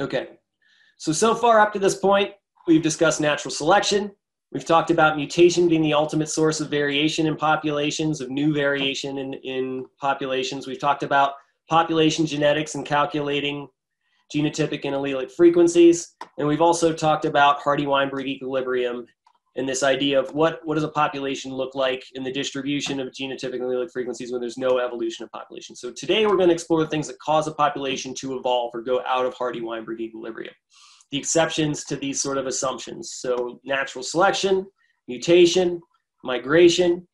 Okay, so, so far up to this point, we've discussed natural selection. We've talked about mutation being the ultimate source of variation in populations, of new variation in, in populations. We've talked about population genetics and calculating genotypic and allelic frequencies. And we've also talked about Hardy-Weinberg equilibrium and this idea of what, what does a population look like in the distribution of genotypic allelic frequencies when there's no evolution of population. So today we're going to explore things that cause a population to evolve or go out of Hardy-Weinberg equilibrium. The exceptions to these sort of assumptions. So natural selection, mutation, migration,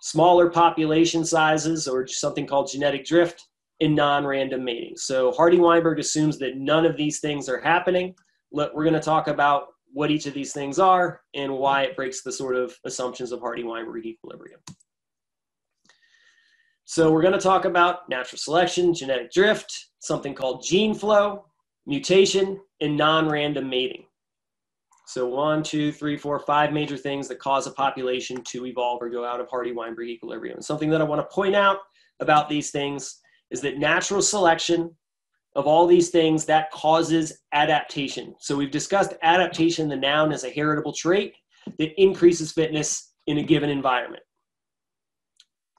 smaller population sizes, or something called genetic drift, and non-random mating. So Hardy-Weinberg assumes that none of these things are happening. Look, we're going to talk about what each of these things are and why it breaks the sort of assumptions of Hardy-Weinberg equilibrium. So we're going to talk about natural selection, genetic drift, something called gene flow, mutation, and non-random mating. So one, two, three, four, five major things that cause a population to evolve or go out of Hardy-Weinberg equilibrium. And something that I want to point out about these things is that natural selection of all these things that causes adaptation. So we've discussed adaptation, the noun, as a heritable trait that increases fitness in a given environment.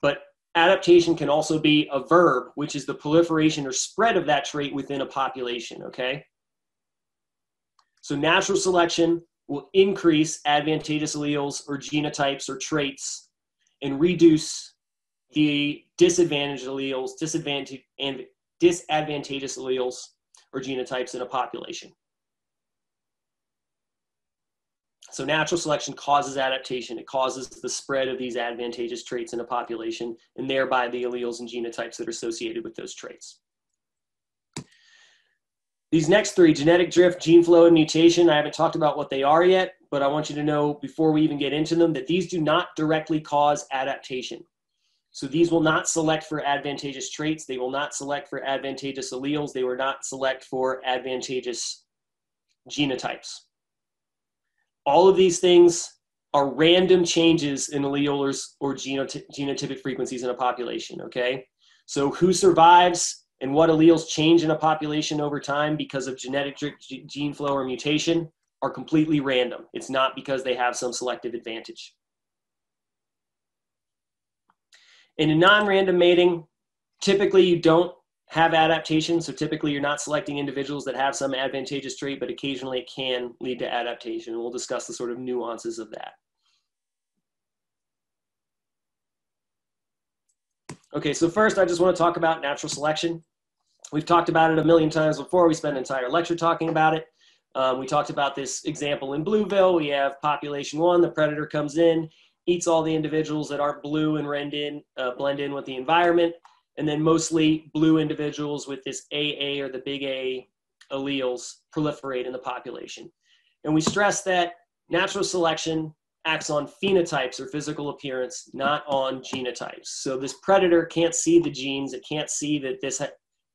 But adaptation can also be a verb, which is the proliferation or spread of that trait within a population, okay? So natural selection will increase advantageous alleles or genotypes or traits and reduce the disadvantaged alleles, disadvantage, and disadvantageous alleles or genotypes in a population. So natural selection causes adaptation. It causes the spread of these advantageous traits in a population and thereby the alleles and genotypes that are associated with those traits. These next three, genetic drift, gene flow, and mutation, I haven't talked about what they are yet, but I want you to know before we even get into them that these do not directly cause adaptation. So these will not select for advantageous traits. They will not select for advantageous alleles. They will not select for advantageous genotypes. All of these things are random changes in alleles or genotypic frequencies in a population, okay? So who survives and what alleles change in a population over time because of genetic gene flow or mutation are completely random. It's not because they have some selective advantage. In a non-random mating, typically you don't have adaptation. So typically you're not selecting individuals that have some advantageous trait, but occasionally it can lead to adaptation. We'll discuss the sort of nuances of that. Okay, so first I just want to talk about natural selection. We've talked about it a million times before. We spent an entire lecture talking about it. Um, we talked about this example in Blueville. We have population one, the predator comes in, eats all the individuals that aren't blue and rend in, uh, blend in with the environment, and then mostly blue individuals with this AA or the big A alleles proliferate in the population. And we stress that natural selection acts on phenotypes or physical appearance, not on genotypes. So this predator can't see the genes, it can't see that this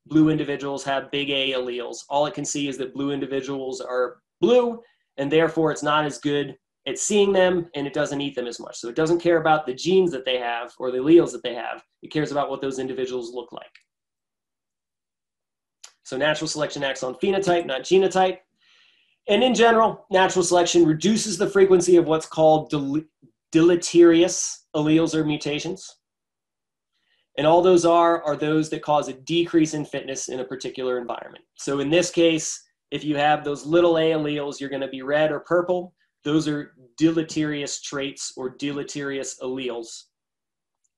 blue individuals have big A alleles. All it can see is that blue individuals are blue, and therefore it's not as good it's seeing them and it doesn't eat them as much. So it doesn't care about the genes that they have or the alleles that they have. It cares about what those individuals look like. So natural selection acts on phenotype, not genotype. And in general, natural selection reduces the frequency of what's called del deleterious alleles or mutations. And all those are are those that cause a decrease in fitness in a particular environment. So in this case, if you have those little a alleles, you're going to be red or purple those are deleterious traits or deleterious alleles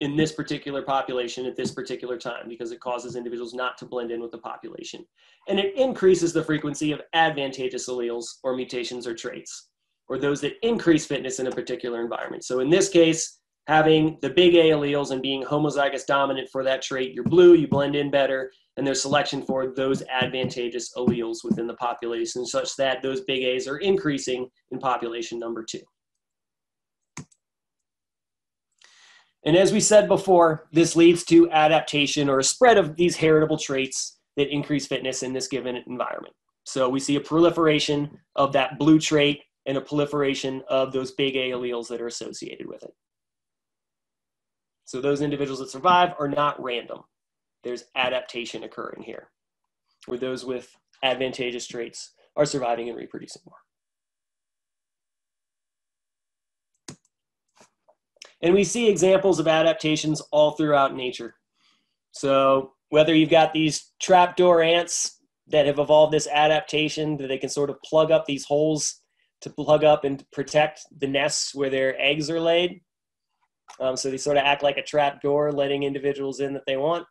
in this particular population at this particular time because it causes individuals not to blend in with the population. And it increases the frequency of advantageous alleles or mutations or traits, or those that increase fitness in a particular environment. So in this case, having the big A alleles and being homozygous dominant for that trait, you're blue, you blend in better, and there's selection for those advantageous alleles within the population such that those big A's are increasing in population number two. And as we said before, this leads to adaptation or a spread of these heritable traits that increase fitness in this given environment. So we see a proliferation of that blue trait and a proliferation of those big A alleles that are associated with it. So those individuals that survive are not random there's adaptation occurring here. where those with advantageous traits are surviving and reproducing more. And we see examples of adaptations all throughout nature. So whether you've got these trapdoor ants that have evolved this adaptation that they can sort of plug up these holes to plug up and protect the nests where their eggs are laid. Um, so they sort of act like a trap door, letting individuals in that they want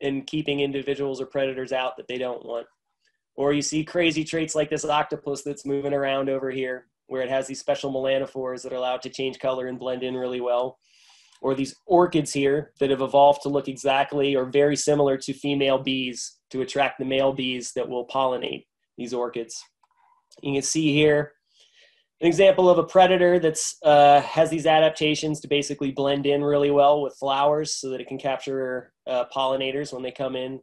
and keeping individuals or predators out that they don't want. Or you see crazy traits like this octopus that's moving around over here, where it has these special melanophores that are allowed to change color and blend in really well. Or these orchids here that have evolved to look exactly or very similar to female bees to attract the male bees that will pollinate these orchids. You can see here an example of a predator that's uh, has these adaptations to basically blend in really well with flowers so that it can capture uh, pollinators when they come in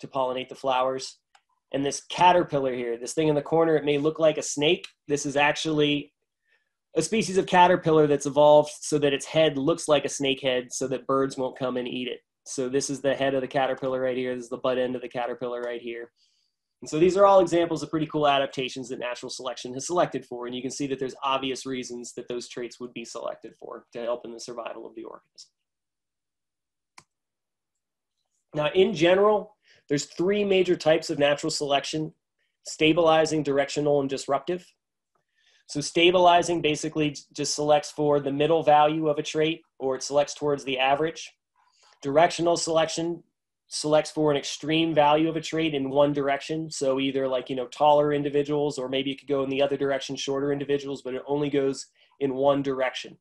to pollinate the flowers. And this caterpillar here, this thing in the corner, it may look like a snake. This is actually a species of caterpillar that's evolved so that its head looks like a snake head so that birds won't come and eat it. So this is the head of the caterpillar right here. This is the butt end of the caterpillar right here. And so these are all examples of pretty cool adaptations that natural selection has selected for. And you can see that there's obvious reasons that those traits would be selected for to help in the survival of the organism. Now, in general, there's three major types of natural selection, stabilizing, directional, and disruptive. So stabilizing basically just selects for the middle value of a trait or it selects towards the average. Directional selection selects for an extreme value of a trait in one direction. So either like, you know, taller individuals, or maybe it could go in the other direction, shorter individuals, but it only goes in one direction.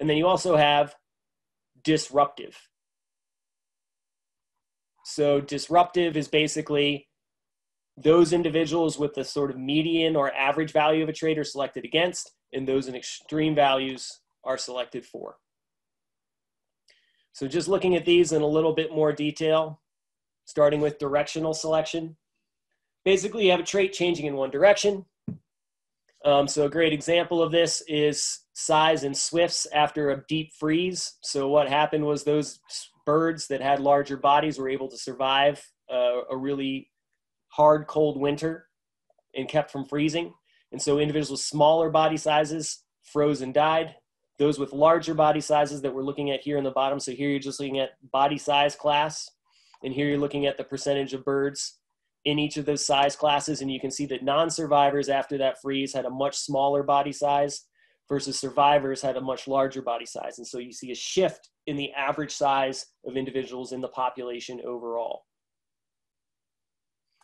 And then you also have disruptive. So disruptive is basically those individuals with the sort of median or average value of a trait are selected against, and those in extreme values are selected for. So just looking at these in a little bit more detail, starting with directional selection. Basically, you have a trait changing in one direction. Um, so a great example of this is size and swifts after a deep freeze. So what happened was those birds that had larger bodies were able to survive uh, a really hard, cold winter and kept from freezing. And so individuals with smaller body sizes froze and died those with larger body sizes that we're looking at here in the bottom. So here you're just looking at body size class, and here you're looking at the percentage of birds in each of those size classes. And you can see that non-survivors after that freeze had a much smaller body size versus survivors had a much larger body size. And so you see a shift in the average size of individuals in the population overall.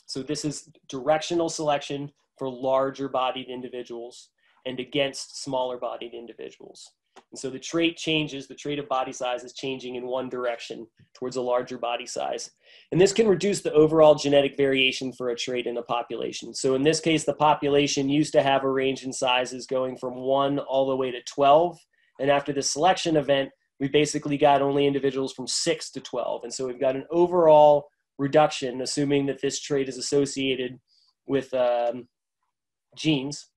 So this is directional selection for larger bodied individuals and against smaller bodied individuals. And so the trait changes, the trait of body size is changing in one direction towards a larger body size. And this can reduce the overall genetic variation for a trait in a population. So in this case, the population used to have a range in sizes going from one all the way to 12. And after the selection event, we basically got only individuals from six to 12. And so we've got an overall reduction, assuming that this trait is associated with um, genes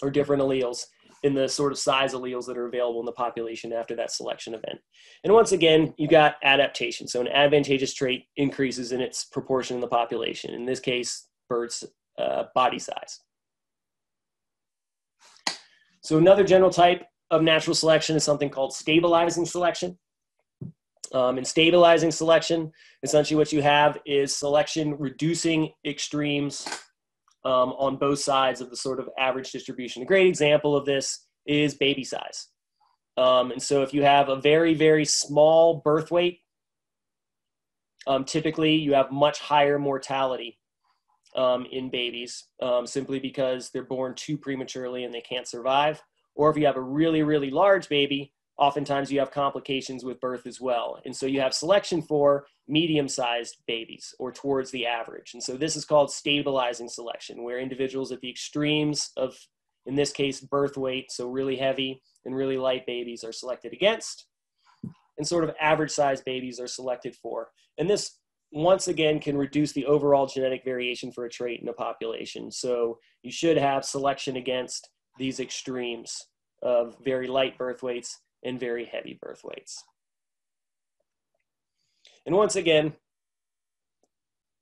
or different alleles in the sort of size alleles that are available in the population after that selection event. And once again, you got adaptation. So an advantageous trait increases in its proportion in the population. In this case, birds' uh, body size. So another general type of natural selection is something called stabilizing selection. Um, in stabilizing selection, essentially what you have is selection reducing extremes um, on both sides of the sort of average distribution. A great example of this is baby size. Um, and so if you have a very, very small birth weight, um, typically you have much higher mortality um, in babies um, simply because they're born too prematurely and they can't survive. Or if you have a really, really large baby, oftentimes you have complications with birth as well. And so you have selection for medium sized babies or towards the average. And so this is called stabilizing selection, where individuals at the extremes of, in this case, birth weight, so really heavy and really light babies are selected against, and sort of average sized babies are selected for. And this once again can reduce the overall genetic variation for a trait in a population. So you should have selection against these extremes of very light birth weights and very heavy birth weights. And once again,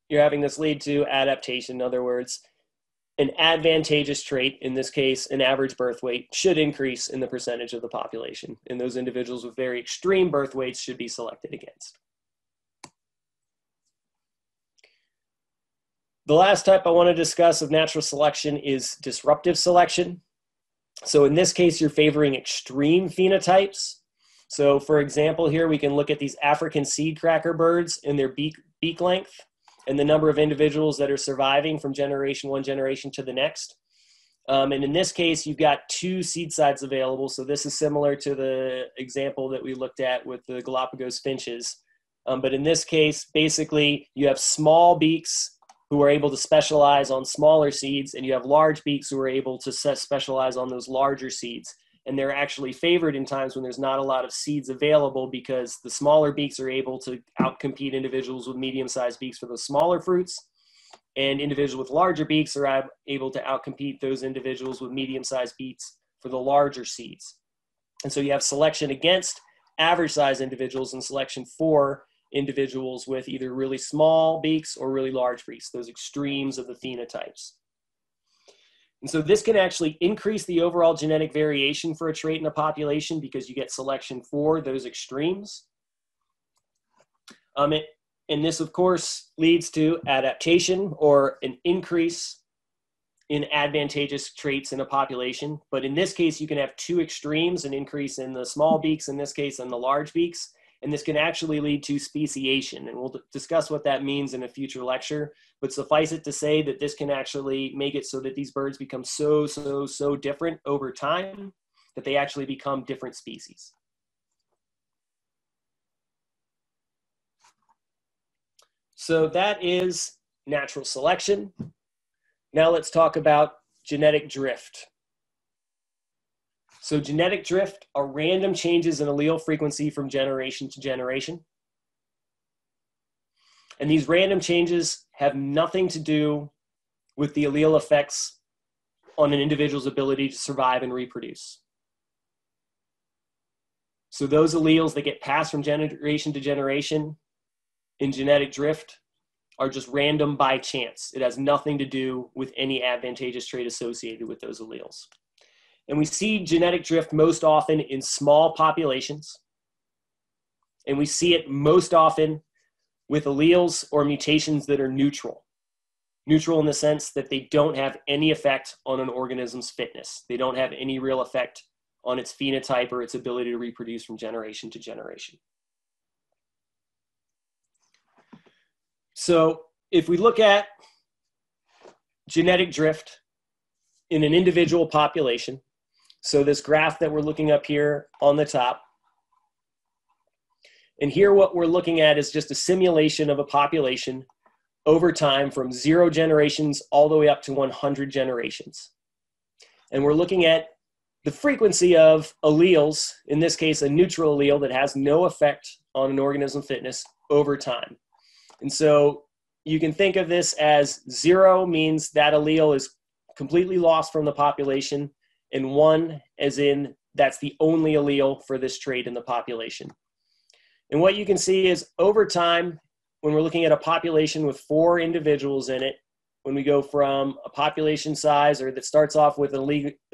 you're having this lead to adaptation. In other words, an advantageous trait, in this case, an average birth weight, should increase in the percentage of the population. And those individuals with very extreme birth weights should be selected against. The last type I want to discuss of natural selection is disruptive selection. So in this case, you're favoring extreme phenotypes. So for example, here we can look at these African seed cracker birds and their beak, beak length and the number of individuals that are surviving from generation one generation to the next. Um, and in this case, you've got two seed sides available. So this is similar to the example that we looked at with the Galapagos finches. Um, but in this case, basically, you have small beaks who are able to specialize on smaller seeds, and you have large beaks who are able to specialize on those larger seeds. And they're actually favored in times when there's not a lot of seeds available because the smaller beaks are able to outcompete individuals with medium sized beaks for those smaller fruits. And individuals with larger beaks are able to outcompete those individuals with medium sized beaks for the larger seeds. And so you have selection against average size individuals and selection for individuals with either really small beaks or really large beaks, those extremes of the phenotypes. And so this can actually increase the overall genetic variation for a trait in a population because you get selection for those extremes. Um, it, and this, of course, leads to adaptation or an increase in advantageous traits in a population. But in this case, you can have two extremes, an increase in the small beaks, in this case, and the large beaks and this can actually lead to speciation. And we'll discuss what that means in a future lecture. But suffice it to say that this can actually make it so that these birds become so, so, so different over time that they actually become different species. So that is natural selection. Now let's talk about genetic drift. So genetic drift are random changes in allele frequency from generation to generation. And these random changes have nothing to do with the allele effects on an individual's ability to survive and reproduce. So those alleles that get passed from generation to generation in genetic drift are just random by chance. It has nothing to do with any advantageous trait associated with those alleles. And we see genetic drift most often in small populations. And we see it most often with alleles or mutations that are neutral. Neutral in the sense that they don't have any effect on an organism's fitness. They don't have any real effect on its phenotype or its ability to reproduce from generation to generation. So if we look at genetic drift in an individual population, so this graph that we're looking up here on the top, and here what we're looking at is just a simulation of a population over time from zero generations all the way up to 100 generations. And we're looking at the frequency of alleles, in this case, a neutral allele that has no effect on an organism fitness over time. And so you can think of this as zero means that allele is completely lost from the population and one as in that's the only allele for this trait in the population. And what you can see is over time, when we're looking at a population with four individuals in it, when we go from a population size or that starts off with an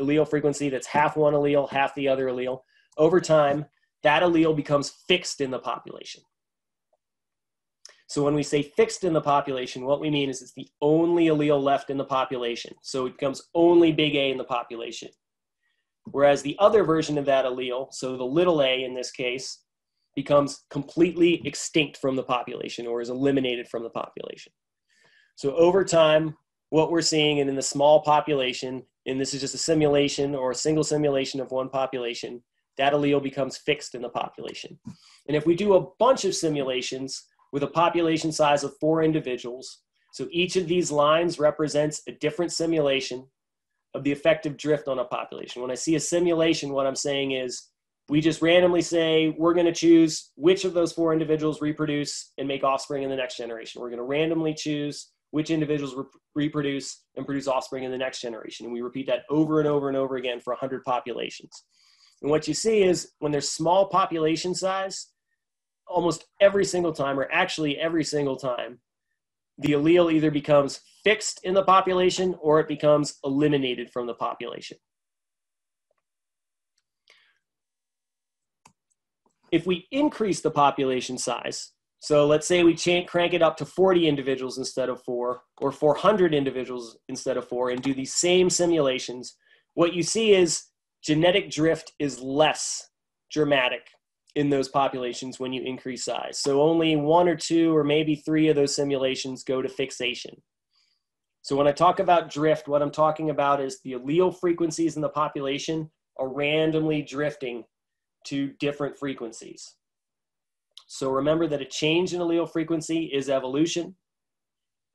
allele frequency that's half one allele, half the other allele, over time, that allele becomes fixed in the population. So when we say fixed in the population, what we mean is it's the only allele left in the population. So it becomes only big A in the population. Whereas the other version of that allele, so the little a in this case, becomes completely extinct from the population or is eliminated from the population. So over time, what we're seeing and in the small population, and this is just a simulation or a single simulation of one population, that allele becomes fixed in the population. And if we do a bunch of simulations with a population size of four individuals, so each of these lines represents a different simulation of the effective drift on a population. When I see a simulation, what I'm saying is we just randomly say we're going to choose which of those four individuals reproduce and make offspring in the next generation. We're going to randomly choose which individuals re- reproduce and produce offspring in the next generation. And we repeat that over and over and over again for 100 populations. And what you see is when there's small population size, almost every single time, or actually every single time, the allele either becomes fixed in the population or it becomes eliminated from the population. If we increase the population size, so let's say we crank it up to 40 individuals instead of four, or 400 individuals instead of four, and do these same simulations, what you see is genetic drift is less dramatic in those populations when you increase size. So only one or two or maybe three of those simulations go to fixation. So when I talk about drift, what I'm talking about is the allele frequencies in the population are randomly drifting to different frequencies. So remember that a change in allele frequency is evolution.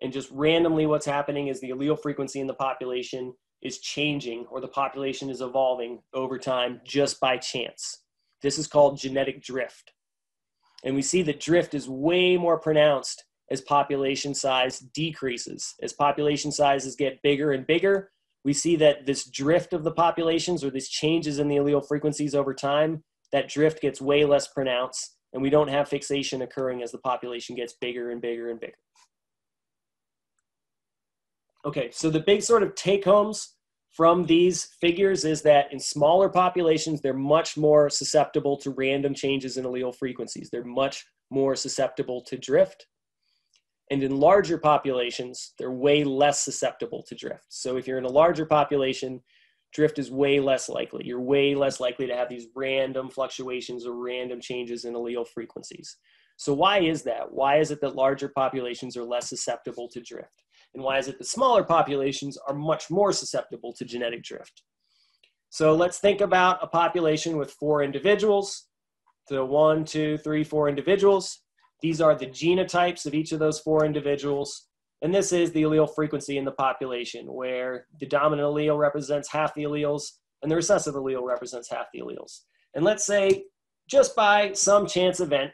And just randomly what's happening is the allele frequency in the population is changing or the population is evolving over time just by chance. This is called genetic drift. And we see that drift is way more pronounced as population size decreases. As population sizes get bigger and bigger, we see that this drift of the populations or these changes in the allele frequencies over time, that drift gets way less pronounced and we don't have fixation occurring as the population gets bigger and bigger and bigger. Okay, so the big sort of take homes from these figures is that in smaller populations, they're much more susceptible to random changes in allele frequencies. They're much more susceptible to drift. And in larger populations, they're way less susceptible to drift. So if you're in a larger population, drift is way less likely. You're way less likely to have these random fluctuations or random changes in allele frequencies. So why is that? Why is it that larger populations are less susceptible to drift? And why is it that smaller populations are much more susceptible to genetic drift? So let's think about a population with four individuals. So one, two, three, four individuals. These are the genotypes of each of those four individuals. And this is the allele frequency in the population, where the dominant allele represents half the alleles and the recessive allele represents half the alleles. And let's say, just by some chance event,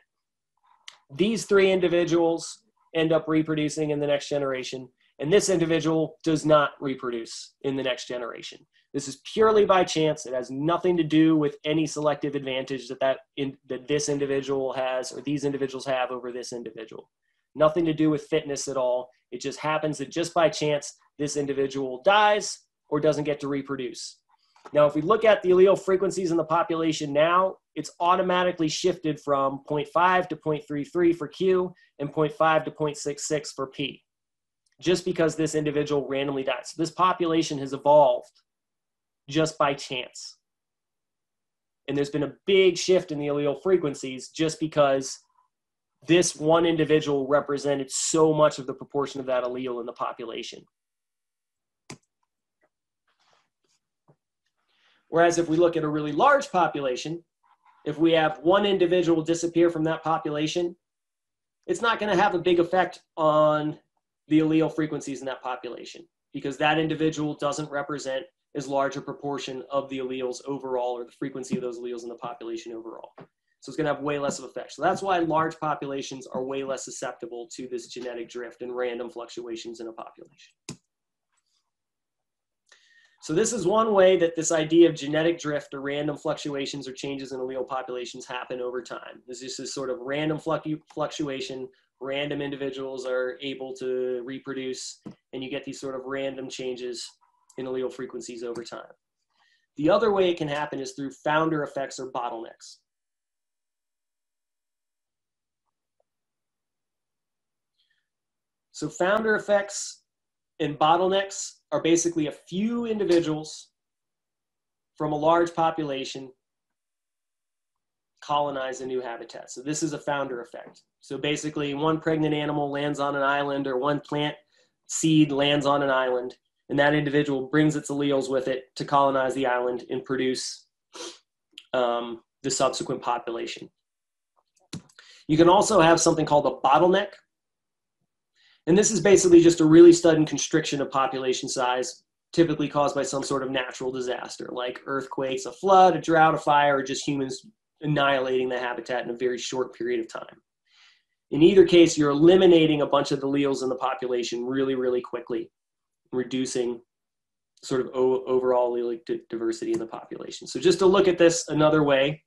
these three individuals end up reproducing in the next generation, and this individual does not reproduce in the next generation. This is purely by chance. It has nothing to do with any selective advantage that, that, in, that this individual has or these individuals have over this individual nothing to do with fitness at all. It just happens that just by chance, this individual dies or doesn't get to reproduce. Now, if we look at the allele frequencies in the population now, it's automatically shifted from 0.5 to 0.33 for Q and 0.5 to 0.66 for P, just because this individual randomly died. So this population has evolved just by chance. And there's been a big shift in the allele frequencies just because this one individual represented so much of the proportion of that allele in the population. Whereas if we look at a really large population, if we have one individual disappear from that population, it's not going to have a big effect on the allele frequencies in that population because that individual doesn't represent as large a proportion of the alleles overall or the frequency of those alleles in the population overall. So it's going to have way less of effect. So that's why large populations are way less susceptible to this genetic drift and random fluctuations in a population. So this is one way that this idea of genetic drift or random fluctuations or changes in allele populations happen over time. This is just sort of random fluctuation, random individuals are able to reproduce, and you get these sort of random changes in allele frequencies over time. The other way it can happen is through founder effects or bottlenecks. So founder effects and bottlenecks are basically a few individuals from a large population colonize a new habitat. So this is a founder effect. So basically one pregnant animal lands on an island or one plant seed lands on an island and that individual brings its alleles with it to colonize the island and produce um, the subsequent population. You can also have something called a bottleneck, and this is basically just a really sudden constriction of population size, typically caused by some sort of natural disaster, like earthquakes, a flood, a drought, a fire, or just humans annihilating the habitat in a very short period of time. In either case, you're eliminating a bunch of the alleles in the population really, really quickly, reducing sort of overall allelic diversity in the population. So just to look at this another way,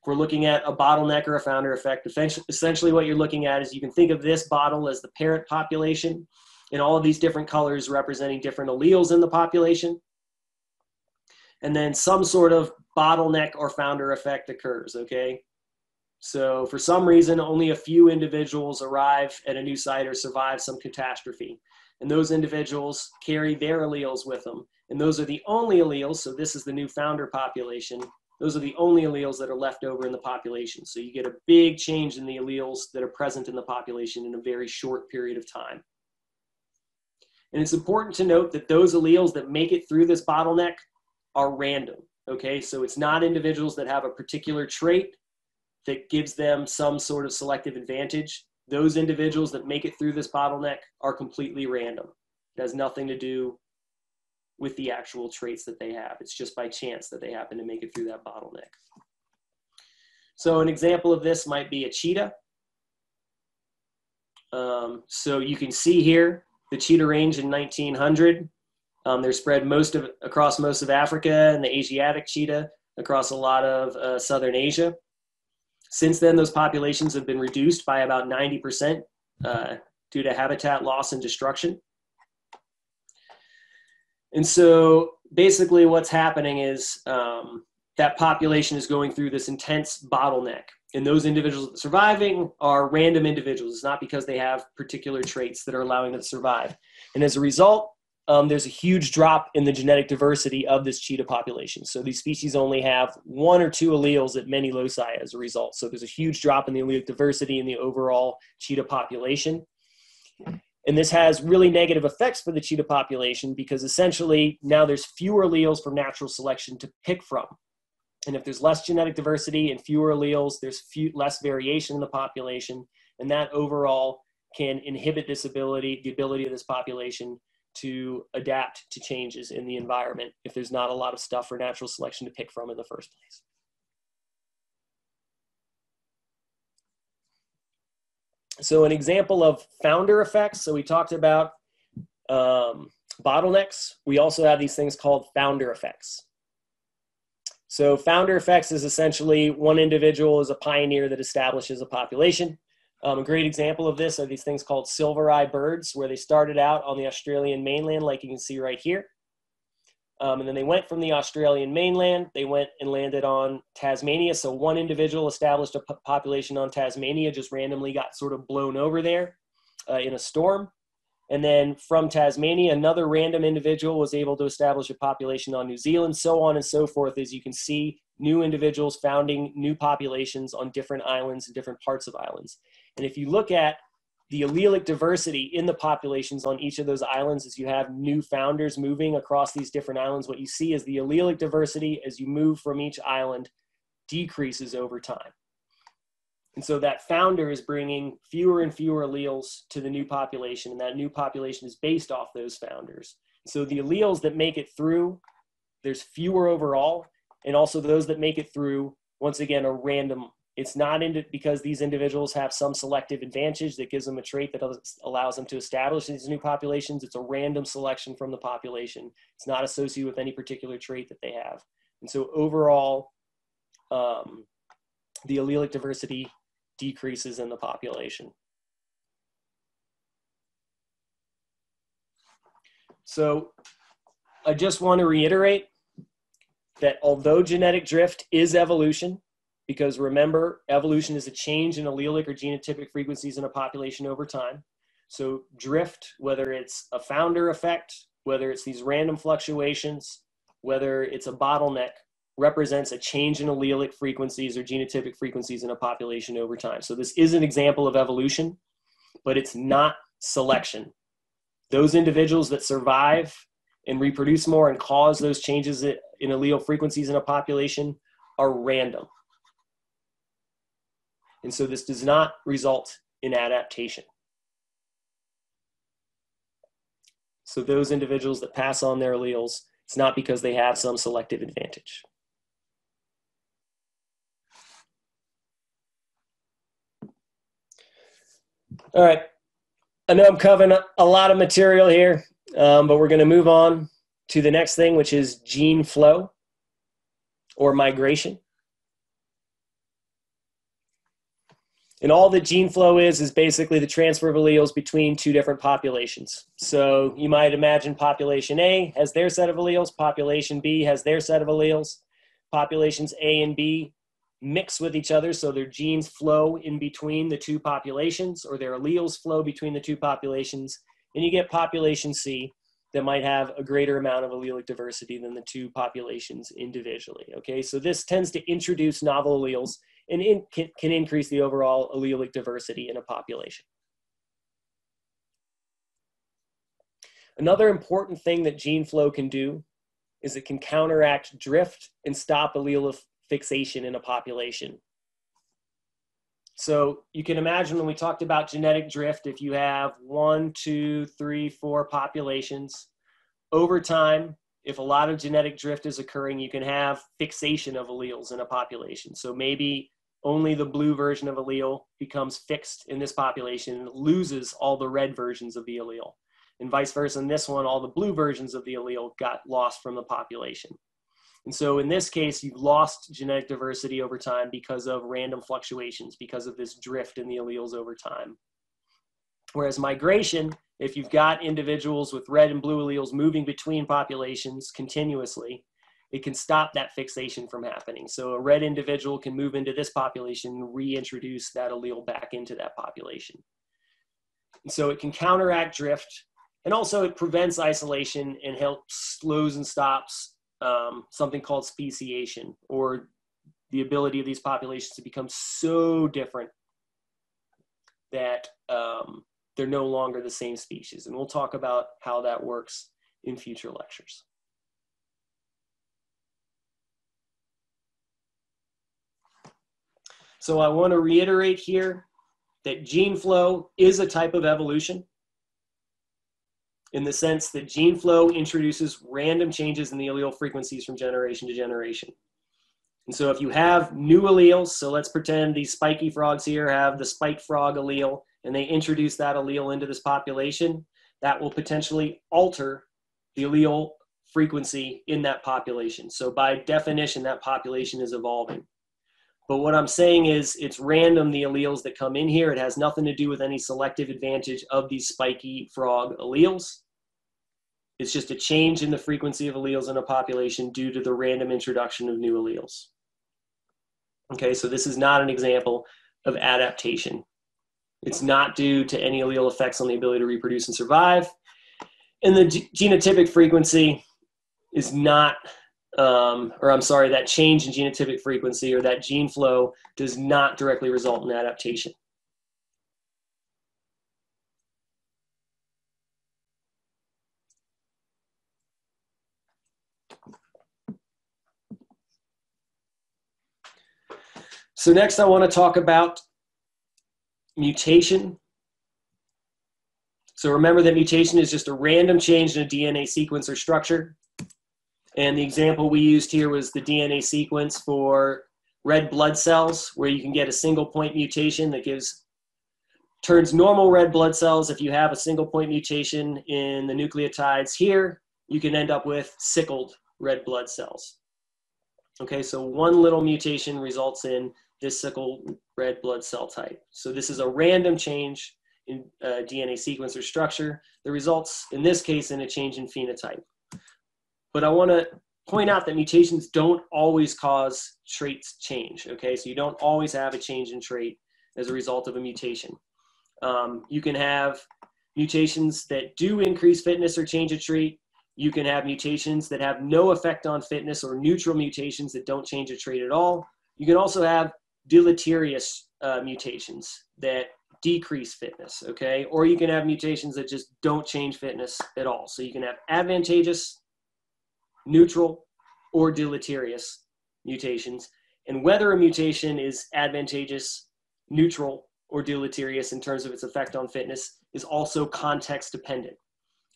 If we're looking at a bottleneck or a founder effect, essentially what you're looking at is you can think of this bottle as the parent population and all of these different colors representing different alleles in the population. And then some sort of bottleneck or founder effect occurs, okay? So for some reason, only a few individuals arrive at a new site or survive some catastrophe. And those individuals carry their alleles with them. And those are the only alleles, so this is the new founder population those are the only alleles that are left over in the population. So you get a big change in the alleles that are present in the population in a very short period of time. And it's important to note that those alleles that make it through this bottleneck are random. Okay, so it's not individuals that have a particular trait that gives them some sort of selective advantage. Those individuals that make it through this bottleneck are completely random. It has nothing to do with the actual traits that they have. It's just by chance that they happen to make it through that bottleneck. So an example of this might be a cheetah. Um, so you can see here the cheetah range in 1900. Um, they're spread most of across most of Africa and the Asiatic cheetah across a lot of uh, southern Asia. Since then, those populations have been reduced by about 90% uh, due to habitat loss and destruction. And so basically, what's happening is um, that population is going through this intense bottleneck. And those individuals that are surviving are random individuals. It's not because they have particular traits that are allowing them to survive. And as a result, um, there's a huge drop in the genetic diversity of this cheetah population. So these species only have one or two alleles at many loci as a result. So there's a huge drop in the allelic diversity in the overall cheetah population. And this has really negative effects for the cheetah population because essentially now there's fewer alleles for natural selection to pick from. And if there's less genetic diversity and fewer alleles, there's few, less variation in the population. And that overall can inhibit this ability, the ability of this population to adapt to changes in the environment if there's not a lot of stuff for natural selection to pick from in the first place. So an example of founder effects. So we talked about um, bottlenecks. We also have these things called founder effects. So founder effects is essentially one individual is a pioneer that establishes a population. Um, a great example of this are these things called silver eye birds, where they started out on the Australian mainland, like you can see right here. Um, and then they went from the Australian mainland, they went and landed on Tasmania. So one individual established a population on Tasmania, just randomly got sort of blown over there uh, in a storm. And then from Tasmania, another random individual was able to establish a population on New Zealand, so on and so forth. As you can see, new individuals founding new populations on different islands and different parts of islands. And if you look at the allelic diversity in the populations on each of those islands as you have new founders moving across these different islands what you see is the allelic diversity as you move from each island decreases over time. And so that founder is bringing fewer and fewer alleles to the new population and that new population is based off those founders. So the alleles that make it through there's fewer overall and also those that make it through once again are random it's not because these individuals have some selective advantage that gives them a trait that allows them to establish these new populations. It's a random selection from the population. It's not associated with any particular trait that they have. And so overall, um, the allelic diversity decreases in the population. So I just want to reiterate that although genetic drift is evolution, because remember, evolution is a change in allelic or genotypic frequencies in a population over time. So drift, whether it's a founder effect, whether it's these random fluctuations, whether it's a bottleneck, represents a change in allelic frequencies or genotypic frequencies in a population over time. So this is an example of evolution, but it's not selection. Those individuals that survive and reproduce more and cause those changes in allele frequencies in a population are random. And so this does not result in adaptation. So those individuals that pass on their alleles, it's not because they have some selective advantage. All right. I know I'm covering a lot of material here, um, but we're going to move on to the next thing, which is gene flow or migration. And all that gene flow is, is basically the transfer of alleles between two different populations. So you might imagine population A has their set of alleles, population B has their set of alleles. Populations A and B mix with each other, so their genes flow in between the two populations, or their alleles flow between the two populations. And you get population C that might have a greater amount of allelic diversity than the two populations individually. Okay, so this tends to introduce novel alleles and in, can, can increase the overall allelic diversity in a population. Another important thing that gene flow can do is it can counteract drift and stop allele fixation in a population. So you can imagine when we talked about genetic drift, if you have one, two, three, four populations, over time, if a lot of genetic drift is occurring, you can have fixation of alleles in a population. So maybe only the blue version of allele becomes fixed in this population and loses all the red versions of the allele. And vice versa in this one, all the blue versions of the allele got lost from the population. And so in this case, you've lost genetic diversity over time because of random fluctuations, because of this drift in the alleles over time. Whereas migration, if you've got individuals with red and blue alleles moving between populations continuously, it can stop that fixation from happening. So a red individual can move into this population reintroduce that allele back into that population. And so it can counteract drift and also it prevents isolation and helps slows and stops um, something called speciation or the ability of these populations to become so different that um, they're no longer the same species. And we'll talk about how that works in future lectures. So I want to reiterate here that gene flow is a type of evolution in the sense that gene flow introduces random changes in the allele frequencies from generation to generation. And so if you have new alleles, so let's pretend these spiky frogs here have the spike frog allele, and they introduce that allele into this population, that will potentially alter the allele frequency in that population. So by definition, that population is evolving. But what I'm saying is it's random, the alleles that come in here. It has nothing to do with any selective advantage of these spiky frog alleles. It's just a change in the frequency of alleles in a population due to the random introduction of new alleles. Okay, so this is not an example of adaptation. It's not due to any allele effects on the ability to reproduce and survive. And the genotypic frequency is not um, or I'm sorry, that change in genotypic frequency or that gene flow does not directly result in adaptation. So next I want to talk about mutation. So remember that mutation is just a random change in a DNA sequence or structure. And the example we used here was the DNA sequence for red blood cells, where you can get a single point mutation that gives turns normal red blood cells. If you have a single point mutation in the nucleotides here, you can end up with sickled red blood cells. Okay, so one little mutation results in this sickle red blood cell type. So this is a random change in uh, DNA sequence or structure that results, in this case, in a change in phenotype. But I want to point out that mutations don't always cause traits change. Okay, so you don't always have a change in trait as a result of a mutation. Um, you can have mutations that do increase fitness or change a trait. You can have mutations that have no effect on fitness or neutral mutations that don't change a trait at all. You can also have deleterious uh, mutations that decrease fitness, okay? Or you can have mutations that just don't change fitness at all. So you can have advantageous neutral, or deleterious mutations, and whether a mutation is advantageous, neutral, or deleterious in terms of its effect on fitness is also context dependent.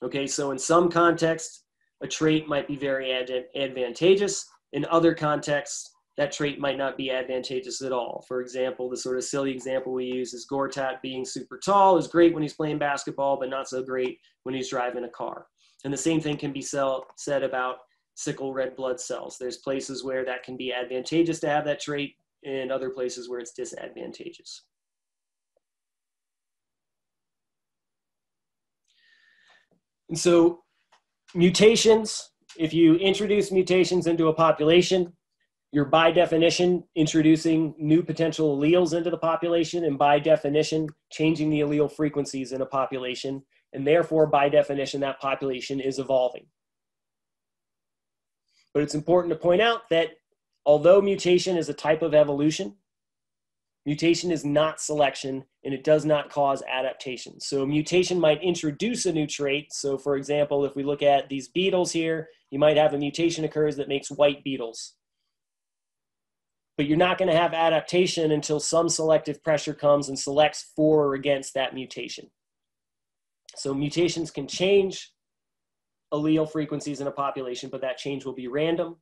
Okay, so in some contexts, a trait might be very ad- advantageous. In other contexts, that trait might not be advantageous at all. For example, the sort of silly example we use is Gortat being super tall is great when he's playing basketball, but not so great when he's driving a car. And the same thing can be sell- said about sickle red blood cells. There's places where that can be advantageous to have that trait and other places where it's disadvantageous. And so mutations, if you introduce mutations into a population, you're by definition introducing new potential alleles into the population and by definition changing the allele frequencies in a population and therefore by definition that population is evolving but it's important to point out that although mutation is a type of evolution, mutation is not selection and it does not cause adaptation. So mutation might introduce a new trait. So for example, if we look at these beetles here, you might have a mutation occurs that makes white beetles but you're not going to have adaptation until some selective pressure comes and selects for or against that mutation. So mutations can change allele frequencies in a population, but that change will be random.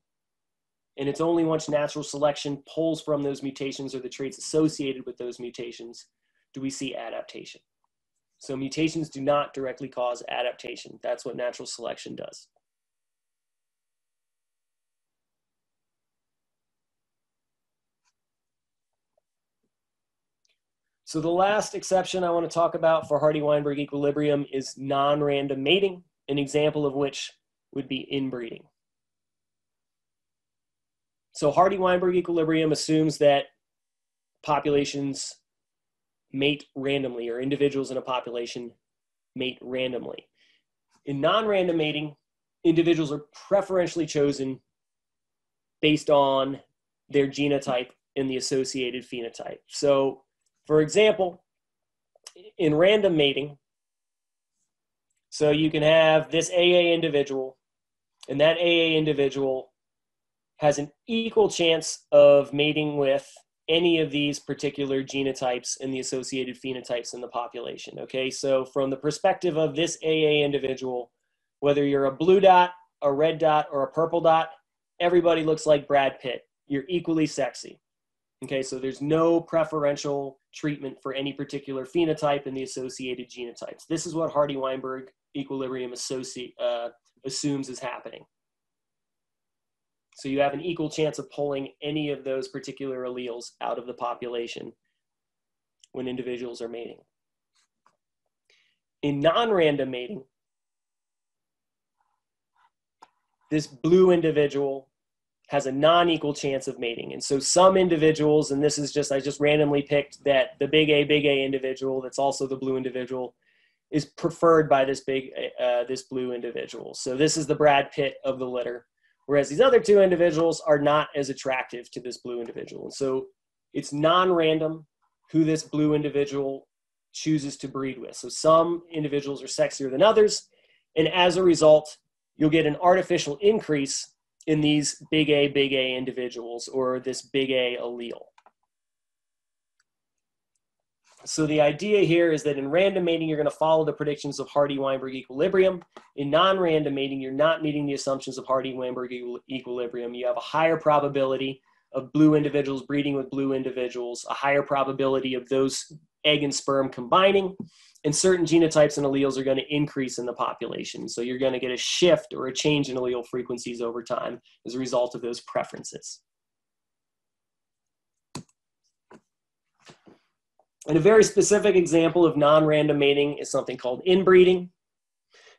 And it's only once natural selection pulls from those mutations or the traits associated with those mutations do we see adaptation. So mutations do not directly cause adaptation. That's what natural selection does. So the last exception I want to talk about for Hardy-Weinberg equilibrium is non-random mating, an example of which would be inbreeding. So Hardy-Weinberg equilibrium assumes that populations mate randomly or individuals in a population mate randomly. In non-random mating, individuals are preferentially chosen based on their genotype and the associated phenotype. So for example, in random mating, so you can have this AA individual, and that AA individual has an equal chance of mating with any of these particular genotypes and the associated phenotypes in the population. Okay, so from the perspective of this AA individual, whether you're a blue dot, a red dot, or a purple dot, everybody looks like Brad Pitt. You're equally sexy. Okay, so there's no preferential treatment for any particular phenotype and the associated genotypes. This is what Hardy-Weinberg equilibrium associate, uh, assumes is happening. So you have an equal chance of pulling any of those particular alleles out of the population when individuals are mating. In non-random mating, this blue individual has a non-equal chance of mating. And so some individuals, and this is just, I just randomly picked that the big A, big A individual, that's also the blue individual, is preferred by this big, uh, this blue individual. So this is the Brad Pitt of the litter. Whereas these other two individuals are not as attractive to this blue individual. And so it's non-random who this blue individual chooses to breed with. So some individuals are sexier than others. And as a result, you'll get an artificial increase in these big A, big A individuals or this big A allele. So the idea here is that in random mating, you're going to follow the predictions of Hardy-Weinberg equilibrium. In non-random mating, you're not meeting the assumptions of Hardy-Weinberg equilibrium. You have a higher probability of blue individuals breeding with blue individuals, a higher probability of those egg and sperm combining, and certain genotypes and alleles are going to increase in the population. So you're going to get a shift or a change in allele frequencies over time as a result of those preferences. And a very specific example of non-random mating is something called inbreeding.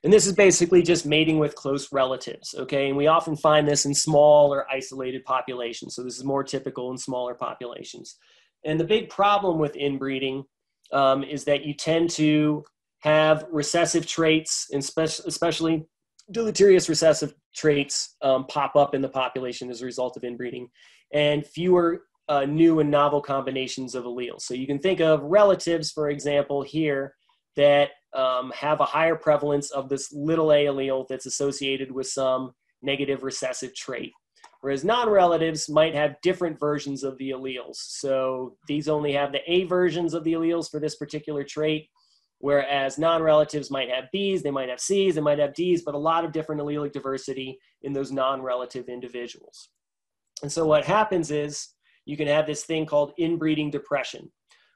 And this is basically just mating with close relatives, okay? And we often find this in small or isolated populations. So this is more typical in smaller populations. And the big problem with inbreeding um, is that you tend to have recessive traits, and spe- especially deleterious recessive traits, um, pop up in the population as a result of inbreeding, and fewer uh, new and novel combinations of alleles. So you can think of relatives, for example, here that um, have a higher prevalence of this little a allele that's associated with some negative recessive trait. Whereas non-relatives might have different versions of the alleles. So these only have the A versions of the alleles for this particular trait, whereas non-relatives might have Bs, they might have Cs, they might have Ds, but a lot of different allelic diversity in those non-relative individuals. And so what happens is you can have this thing called inbreeding depression,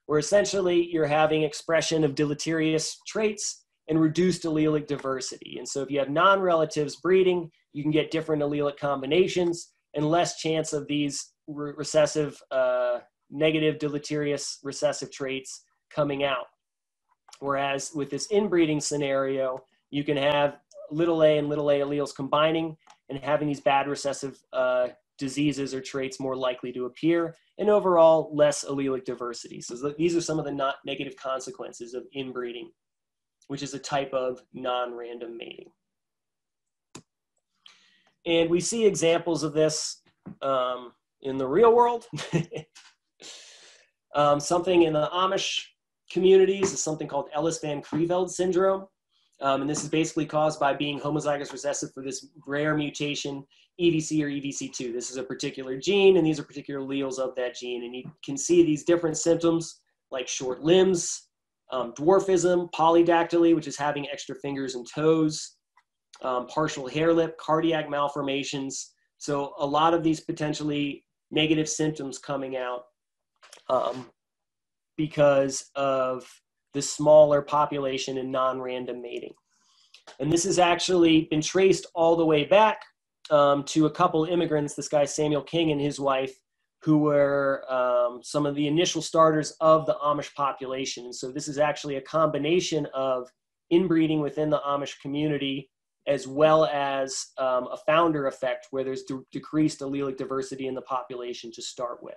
where essentially you're having expression of deleterious traits and reduced allelic diversity. And so if you have non-relatives breeding, you can get different allelic combinations and less chance of these re- recessive, uh, negative, deleterious recessive traits coming out. Whereas with this inbreeding scenario, you can have little a and little a alleles combining and having these bad recessive uh, diseases or traits more likely to appear, and overall less allelic diversity. So these are some of the not negative consequences of inbreeding, which is a type of non-random mating. And we see examples of this um, in the real world. um, something in the Amish communities is something called Ellis Van Creveld syndrome. Um, and this is basically caused by being homozygous recessive for this rare mutation, EVC or EVC2. This is a particular gene, and these are particular alleles of that gene. And you can see these different symptoms like short limbs, um, dwarfism, polydactyly, which is having extra fingers and toes, um, partial hare lip, cardiac malformations. So a lot of these potentially negative symptoms coming out um, because of the smaller population and non-random mating. And this has actually been traced all the way back um, to a couple immigrants, this guy Samuel King and his wife, who were um, some of the initial starters of the Amish population. So this is actually a combination of inbreeding within the Amish community as well as um, a founder effect where there's de- decreased allelic diversity in the population to start with.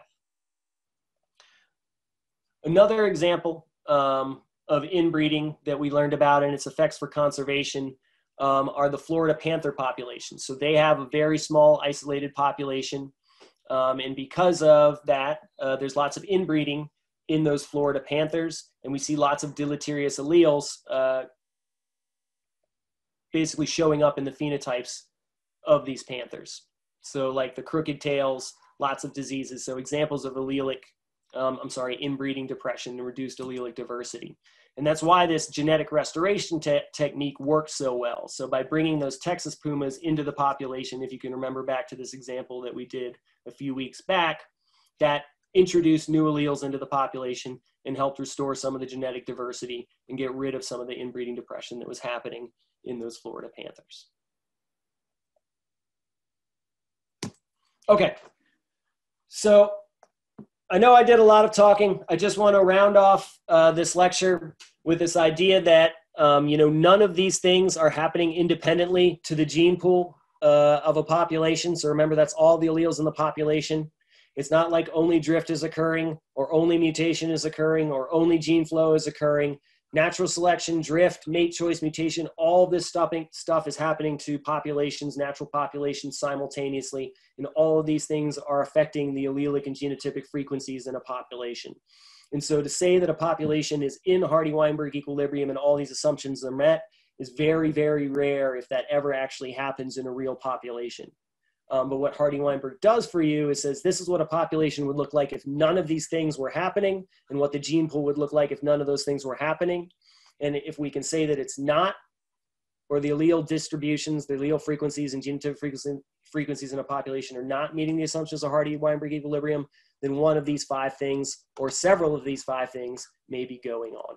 Another example um, of inbreeding that we learned about and its effects for conservation um, are the Florida panther population. So they have a very small isolated population. Um, and because of that, uh, there's lots of inbreeding in those Florida panthers. And we see lots of deleterious alleles uh, basically showing up in the phenotypes of these panthers. So like the crooked tails, lots of diseases. So examples of allelic, um, I'm sorry, inbreeding depression and reduced allelic diversity. And that's why this genetic restoration te- technique works so well. So by bringing those Texas pumas into the population, if you can remember back to this example that we did a few weeks back, that introduced new alleles into the population and helped restore some of the genetic diversity and get rid of some of the inbreeding depression that was happening in those Florida Panthers. Okay, so I know I did a lot of talking. I just want to round off uh, this lecture with this idea that um, you know none of these things are happening independently to the gene pool uh, of a population. So remember, that's all the alleles in the population. It's not like only drift is occurring, or only mutation is occurring, or only gene flow is occurring natural selection, drift, mate choice, mutation, all this stopping, stuff is happening to populations, natural populations simultaneously. And all of these things are affecting the allelic and genotypic frequencies in a population. And so to say that a population is in Hardy-Weinberg equilibrium and all these assumptions are met is very, very rare if that ever actually happens in a real population. Um, but what Hardy Weinberg does for you is says this is what a population would look like if none of these things were happening, and what the gene pool would look like if none of those things were happening. And if we can say that it's not, or the allele distributions, the allele frequencies and genotypic frequency, frequencies in a population are not meeting the assumptions of Hardy Weinberg equilibrium, then one of these five things, or several of these five things, may be going on.